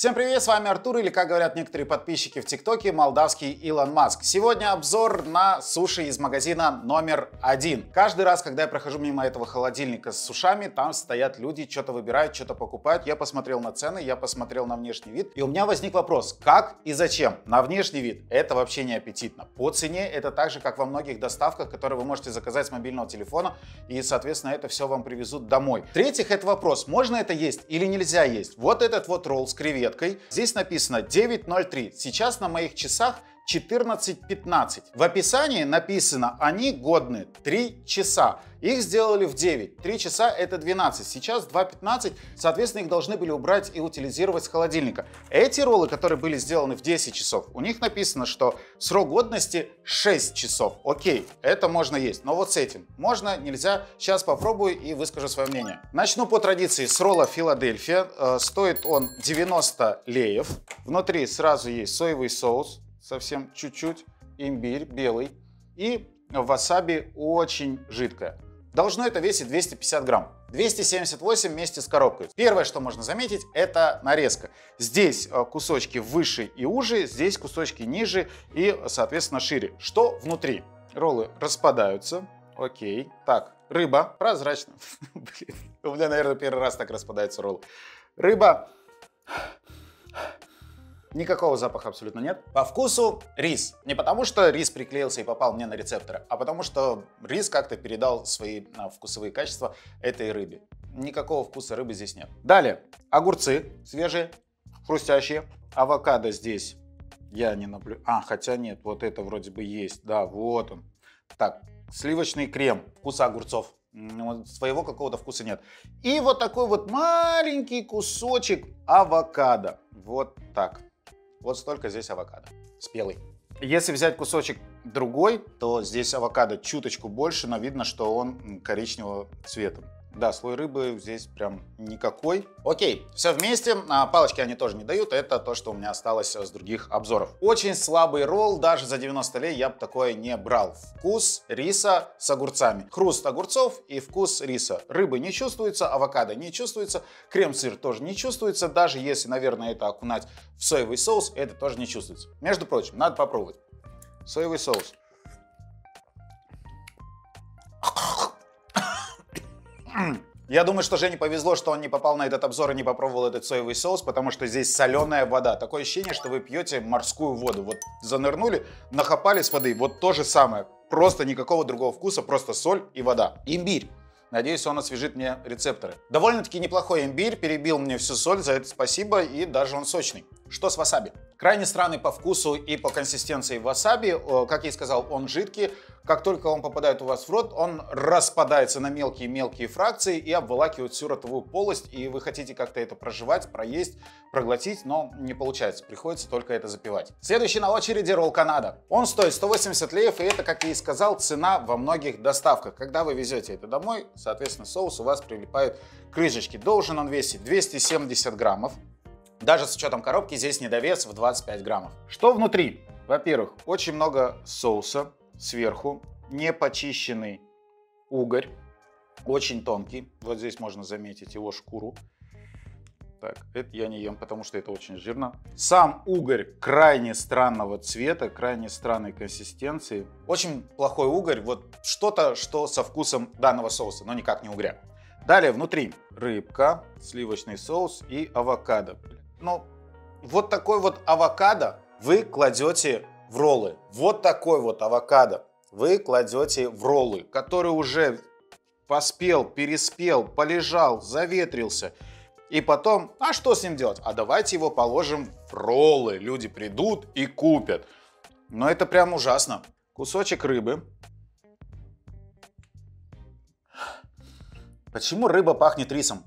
Всем привет, с вами Артур, или, как говорят некоторые подписчики в ТикТоке, молдавский Илон Маск. Сегодня обзор на суши из магазина номер один. Каждый раз, когда я прохожу мимо этого холодильника с сушами, там стоят люди, что-то выбирают, что-то покупают. Я посмотрел на цены, я посмотрел на внешний вид, и у меня возник вопрос, как и зачем? На внешний вид это вообще не аппетитно. По цене это так же, как во многих доставках, которые вы можете заказать с мобильного телефона, и, соответственно, это все вам привезут домой. В-третьих, это вопрос, можно это есть или нельзя есть? Вот этот вот ролл с креветкой креветкой. Здесь написано 9.03. Сейчас на моих часах 14.15. В описании написано, они годны 3 часа. Их сделали в 9. 3 часа это 12. Сейчас 2.15. Соответственно, их должны были убрать и утилизировать с холодильника. Эти роллы, которые были сделаны в 10 часов, у них написано, что срок годности 6 часов. Окей, это можно есть. Но вот с этим можно, нельзя. Сейчас попробую и выскажу свое мнение. Начну по традиции с ролла Филадельфия. Э, стоит он 90 леев. Внутри сразу есть соевый соус совсем чуть-чуть, имбирь белый и васаби очень жидкое. Должно это весить 250 грамм. 278 вместе с коробкой. Первое, что можно заметить, это нарезка. Здесь э, кусочки выше и уже, здесь кусочки ниже и, соответственно, шире. Что внутри? Роллы распадаются. Окей. Так, рыба прозрачная. Блин, у меня, наверное, первый раз так распадается ролл. Рыба Никакого запаха абсолютно нет. По вкусу рис. Не потому, что рис приклеился и попал мне на рецепторы, а потому, что рис как-то передал свои а, вкусовые качества этой рыбе. Никакого вкуса рыбы здесь нет. Далее, огурцы свежие, хрустящие. Авокадо здесь я не наблюдаю. А, хотя нет, вот это вроде бы есть. Да, вот он. Так, сливочный крем, вкуса огурцов. Своего какого-то вкуса нет. И вот такой вот маленький кусочек авокадо. Вот так. Вот столько здесь авокадо. Спелый. Если взять кусочек другой, то здесь авокадо чуточку больше, но видно, что он коричневого цвета. Да, слой рыбы здесь прям никакой. Окей, все вместе. А, палочки они тоже не дают. Это то, что у меня осталось с других обзоров. Очень слабый ролл. Даже за 90 лей я бы такое не брал. Вкус риса с огурцами. Хруст огурцов и вкус риса. Рыбы не чувствуется, авокадо не чувствуется, крем-сыр тоже не чувствуется. Даже если, наверное, это окунать в соевый соус, это тоже не чувствуется. Между прочим, надо попробовать. Соевый соус. Я думаю, что Жене повезло, что он не попал на этот обзор и не попробовал этот соевый соус, потому что здесь соленая вода. Такое ощущение, что вы пьете морскую воду. Вот занырнули, нахапали с воды, вот то же самое. Просто никакого другого вкуса, просто соль и вода. Имбирь. Надеюсь, он освежит мне рецепторы. Довольно-таки неплохой имбирь, перебил мне всю соль, за это спасибо, и даже он сочный. Что с васаби? Крайне странный по вкусу и по консистенции васаби. Как я и сказал, он жидкий. Как только он попадает у вас в рот, он распадается на мелкие-мелкие фракции и обволакивает всю ротовую полость. И вы хотите как-то это проживать, проесть, проглотить, но не получается. Приходится только это запивать. Следующий на очереди ролл Канада. Он стоит 180 леев, и это, как я и сказал, цена во многих доставках. Когда вы везете это домой, соответственно, соус у вас прилипает крышечки. Должен он весить 270 граммов. Даже с учетом коробки здесь недовес в 25 граммов. Что внутри? Во-первых, очень много соуса сверху, не почищенный угорь, очень тонкий. Вот здесь можно заметить его шкуру. Так, это я не ем, потому что это очень жирно. Сам угорь крайне странного цвета, крайне странной консистенции. Очень плохой угорь, вот что-то, что со вкусом данного соуса, но никак не угря. Далее внутри рыбка, сливочный соус и авокадо. Ну, вот такой вот авокадо вы кладете в роллы. Вот такой вот авокадо вы кладете в роллы, который уже поспел, переспел, полежал, заветрился. И потом, а что с ним делать? А давайте его положим в роллы. Люди придут и купят. Но это прям ужасно. Кусочек рыбы. Почему рыба пахнет рисом?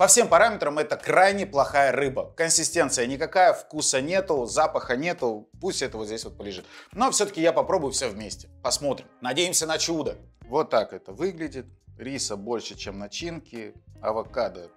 По всем параметрам это крайне плохая рыба. Консистенция никакая, вкуса нету, запаха нету. Пусть это вот здесь вот полежит. Но все-таки я попробую все вместе. Посмотрим. Надеемся на чудо. Вот так это выглядит. Риса больше, чем начинки. Авокадо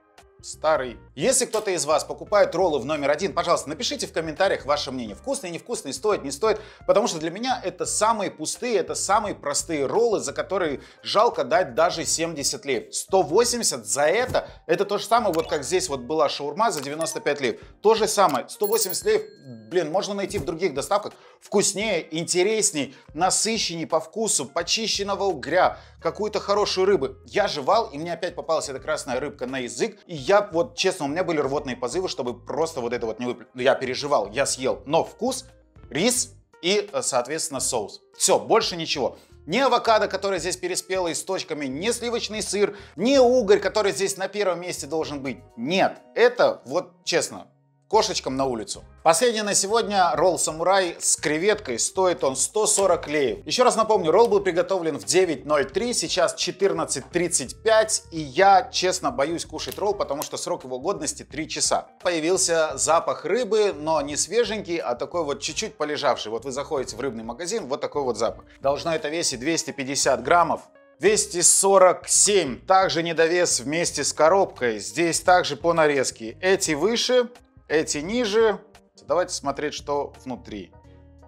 старый. Если кто-то из вас покупает роллы в номер один, пожалуйста, напишите в комментариях ваше мнение. Вкусные, невкусные, стоит, не стоит. Потому что для меня это самые пустые, это самые простые роллы, за которые жалко дать даже 70 лев. 180 за это, это то же самое, вот как здесь вот была шаурма за 95 лев. То же самое, 180 лев, блин, можно найти в других доставках. Вкуснее, интересней, насыщенней по вкусу, почищенного угря, какую-то хорошую рыбу. Я жевал, и мне опять попалась эта красная рыбка на язык. И я вот, честно, у меня были рвотные позывы, чтобы просто вот это вот не выплюнуть. Я переживал, я съел. Но вкус, рис и, соответственно, соус. Все, больше ничего. Ни авокадо, который здесь переспелый с точками, ни сливочный сыр, ни угорь, который здесь на первом месте должен быть. Нет, это вот честно, кошечкам на улицу. Последний на сегодня ролл самурай с креветкой. Стоит он 140 леев. Еще раз напомню, ролл был приготовлен в 9.03, сейчас 14.35. И я, честно, боюсь кушать ролл, потому что срок его годности 3 часа. Появился запах рыбы, но не свеженький, а такой вот чуть-чуть полежавший. Вот вы заходите в рыбный магазин, вот такой вот запах. Должно это весить 250 граммов. 247. Также недовес вместе с коробкой. Здесь также по нарезке. Эти выше, эти ниже. Давайте смотреть, что внутри.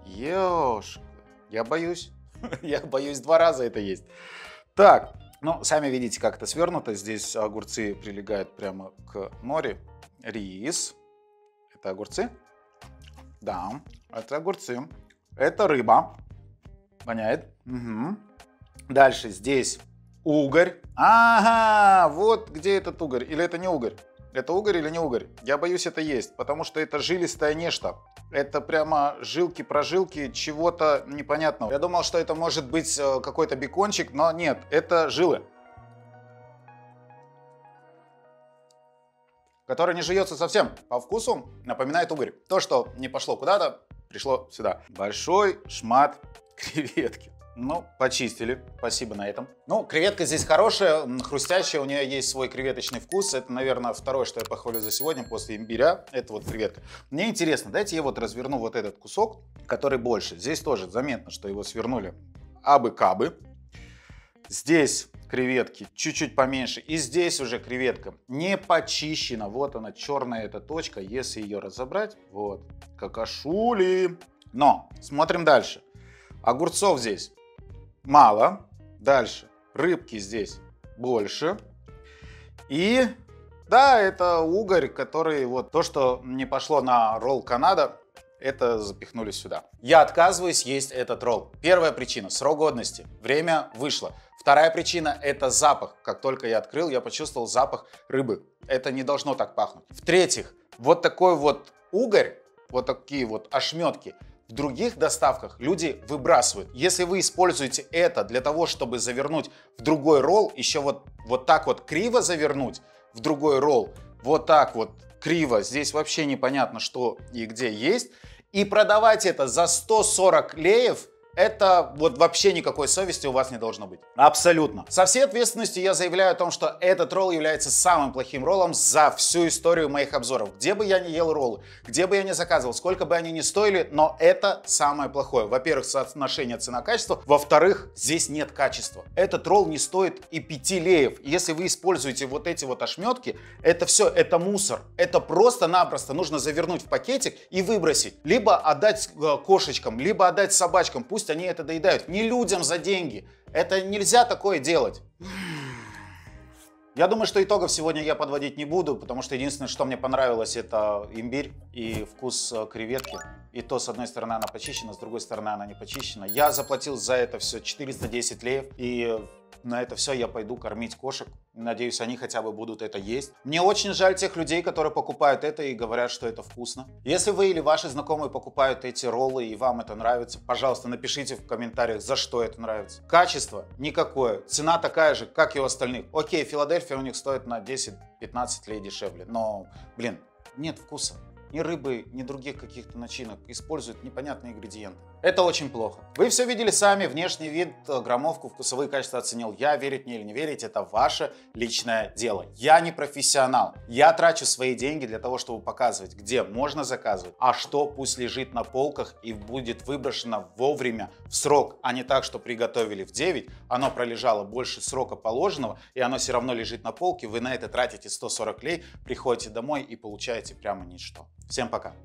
Ёшка, я боюсь. я боюсь, два раза это есть. Так, ну, сами видите, как это свернуто. Здесь огурцы прилегают прямо к норе. Рис. Это огурцы? Да, это огурцы. Это рыба. Воняет. Угу. Дальше здесь угорь. Ага, вот где этот угорь. Или это не угорь? Это угорь или не угорь? Я боюсь это есть, потому что это жилистое нечто. Это прямо жилки-прожилки чего-то непонятного. Я думал, что это может быть э, какой-то бекончик, но нет, это жилы. Который не жуется совсем. По вкусу напоминает угорь. То, что не пошло куда-то, пришло сюда. Большой шмат креветки. Ну, почистили. Спасибо на этом. Ну, креветка здесь хорошая, хрустящая. У нее есть свой креветочный вкус. Это, наверное, второе, что я похвалю за сегодня после имбиря. Это вот креветка. Мне интересно, дайте я вот разверну вот этот кусок, который больше. Здесь тоже заметно, что его свернули абы-кабы. Здесь креветки чуть-чуть поменьше. И здесь уже креветка не почищена. Вот она, черная эта точка. Если ее разобрать, вот, какашули. Но, смотрим дальше. Огурцов здесь мало. Дальше. Рыбки здесь больше. И да, это угорь, который вот то, что не пошло на ролл Канада, это запихнули сюда. Я отказываюсь есть этот ролл. Первая причина – срок годности. Время вышло. Вторая причина – это запах. Как только я открыл, я почувствовал запах рыбы. Это не должно так пахнуть. В-третьих, вот такой вот угорь, вот такие вот ошметки – в других доставках люди выбрасывают. Если вы используете это для того, чтобы завернуть в другой ролл, еще вот, вот так вот криво завернуть в другой ролл, вот так вот криво, здесь вообще непонятно, что и где есть, и продавать это за 140 леев – это вот вообще никакой совести у вас не должно быть. Абсолютно. Со всей ответственностью я заявляю о том, что этот ролл является самым плохим роллом за всю историю моих обзоров. Где бы я ни ел роллы, где бы я ни заказывал, сколько бы они ни стоили, но это самое плохое. Во-первых, соотношение цена-качество. Во-вторых, здесь нет качества. Этот ролл не стоит и 5 леев. Если вы используете вот эти вот ошметки, это все, это мусор. Это просто-напросто нужно завернуть в пакетик и выбросить. Либо отдать э, кошечкам, либо отдать собачкам. Пусть пусть они это доедают. Не людям за деньги. Это нельзя такое делать. Я думаю, что итогов сегодня я подводить не буду, потому что единственное, что мне понравилось, это имбирь и вкус э, креветки. И то, с одной стороны, она почищена, с другой стороны, она не почищена. Я заплатил за это все 410 леев, и на это все я пойду кормить кошек. Надеюсь, они хотя бы будут это есть. Мне очень жаль тех людей, которые покупают это и говорят, что это вкусно. Если вы или ваши знакомые покупают эти роллы и вам это нравится, пожалуйста, напишите в комментариях, за что это нравится. Качество никакое, цена такая же, как и у остальных. Окей, Филадельфия у них стоит на 10-15 лей дешевле, но, блин, нет вкуса ни рыбы, ни других каких-то начинок, используют непонятные ингредиенты. Это очень плохо. Вы все видели сами, внешний вид, э, громовку, вкусовые качества оценил я. Верить мне или не верить, это ваше личное дело. Я не профессионал. Я трачу свои деньги для того, чтобы показывать, где можно заказывать, а что пусть лежит на полках и будет выброшено вовремя, в срок, а не так, что приготовили в 9, оно пролежало больше срока положенного, и оно все равно лежит на полке, вы на это тратите 140 лей, приходите домой и получаете прямо ничто. Всем пока!